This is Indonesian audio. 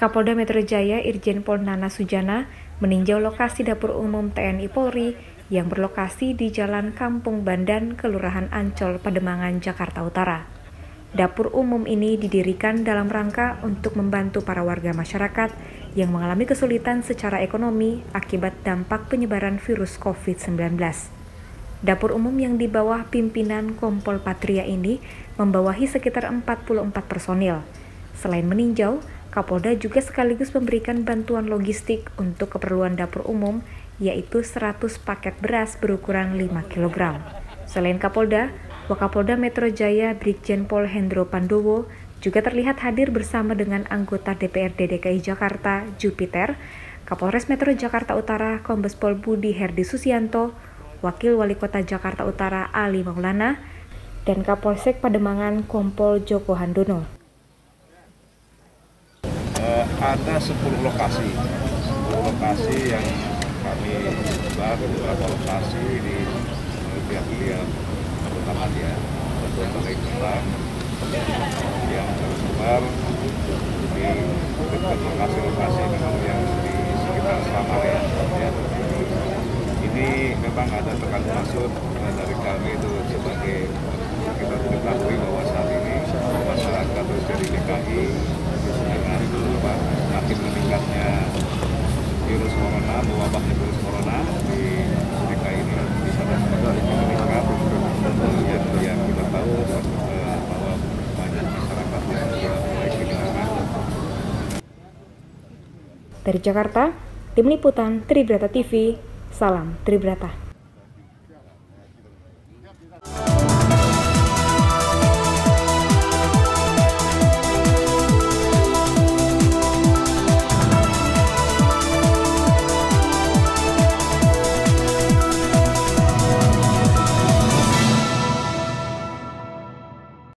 Kapolda Metro Jaya Irjen Pol Nana Sujana meninjau lokasi dapur umum TNI Polri yang berlokasi di Jalan Kampung Bandan, Kelurahan Ancol, Pademangan, Jakarta Utara. Dapur umum ini didirikan dalam rangka untuk membantu para warga masyarakat yang mengalami kesulitan secara ekonomi akibat dampak penyebaran virus COVID-19. Dapur umum yang di bawah pimpinan Kompol Patria ini membawahi sekitar 44 personil. Selain meninjau, Kapolda juga sekaligus memberikan bantuan logistik untuk keperluan dapur umum yaitu 100 paket beras berukuran 5 kg. Selain Kapolda, Wakapolda Metro Jaya Brigjen Pol Hendro Pandowo juga terlihat hadir bersama dengan anggota DPRD DKI Jakarta, Jupiter, Kapolres Metro Jakarta Utara, Kombes Pol Budi Herdi Susianto, Wakil Wali Kota Jakarta Utara Ali Maulana, dan Kapolsek Pademangan Kompol Joko Handono. Ada 10 lokasi, 10 lokasi yang kami sebar beberapa lokasi di pihak-pihak terutama dia tentu balai kota yang tersebar di lokasi-lokasi yang di sekitar Samaria ya. Ini memang ada tekan maksud dari kami itu sebagai mewabahnya virus corona di Amerika ini bisa dan sebagainya meningkat. Kemudian yang kita tahu eh, bahwa banyak masyarakat yang sudah mulai kehilangan. Dari Jakarta Tim Liputan Tribrata TV Salam Tribrata.